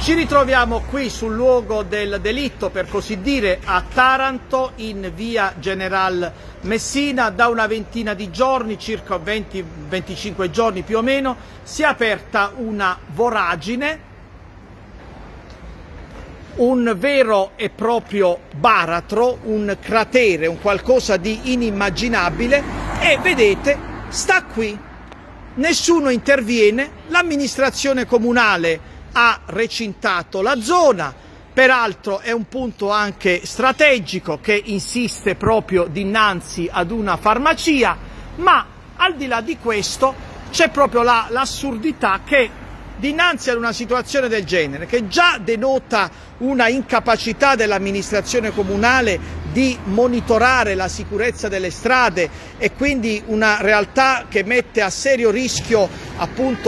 Ci ritroviamo qui sul luogo del delitto, per così dire, a Taranto, in via General Messina. Da una ventina di giorni, circa 20-25 giorni più o meno, si è aperta una voragine, un vero e proprio baratro, un cratere, un qualcosa di inimmaginabile e vedete, sta qui. Nessuno interviene, l'amministrazione comunale ha recintato la zona, peraltro è un punto anche strategico che insiste proprio dinanzi ad una farmacia, ma al di là di questo c'è proprio l'assurdità la, che dinanzi ad una situazione del genere, che già denota una incapacità dell'amministrazione comunale di monitorare la sicurezza delle strade e quindi una realtà che mette a serio rischio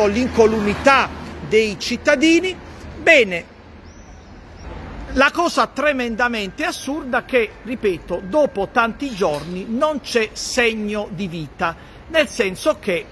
l'incolumità dei cittadini. Bene, la cosa tremendamente assurda che, ripeto, dopo tanti giorni non c'è segno di vita, nel senso che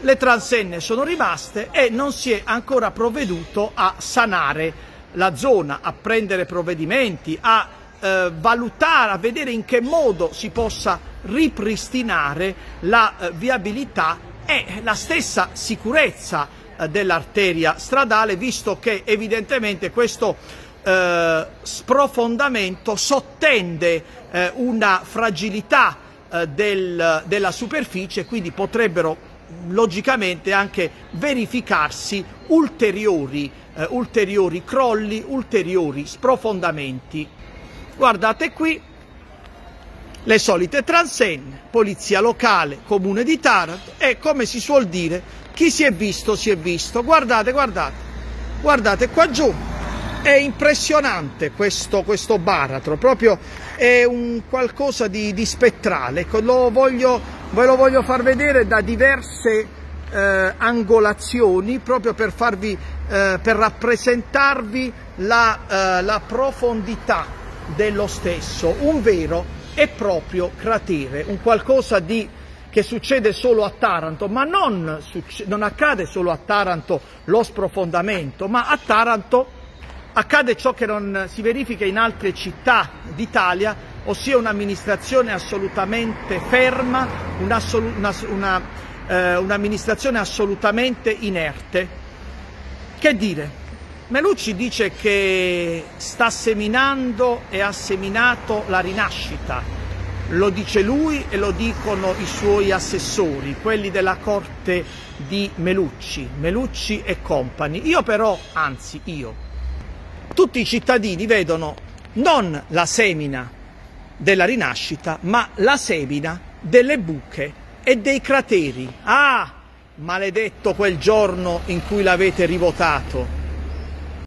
le transenne sono rimaste e non si è ancora provveduto a sanare la zona, a prendere provvedimenti, a eh, valutare, a vedere in che modo si possa ripristinare la eh, viabilità e la stessa sicurezza dell'arteria stradale, visto che evidentemente questo eh, sprofondamento sottende eh, una fragilità eh, del, della superficie, quindi potrebbero logicamente anche verificarsi ulteriori, eh, ulteriori crolli, ulteriori sprofondamenti. Guardate qui le solite transenne, polizia locale, comune di Taranto e come si suol dire chi si è visto si è visto. Guardate, guardate, guardate qua giù. È impressionante questo, questo baratro, proprio è un qualcosa di, di spettrale. Ecco, lo voglio, ve lo voglio far vedere da diverse eh, angolazioni proprio per, farvi, eh, per rappresentarvi la, eh, la profondità dello stesso. Un vero e proprio cratere, un qualcosa di che succede solo a Taranto, ma non, non accade solo a Taranto lo sprofondamento, ma a Taranto accade ciò che non si verifica in altre città d'Italia, ossia un'amministrazione assolutamente ferma, un'amministrazione una, eh, assolutamente inerte. Che dire? Melucci dice che sta seminando e ha seminato la rinascita, lo dice lui e lo dicono i suoi assessori, quelli della corte di Melucci, Melucci e compagni. Io però, anzi io, tutti i cittadini vedono non la semina della rinascita, ma la semina delle buche e dei crateri. Ah, maledetto quel giorno in cui l'avete rivotato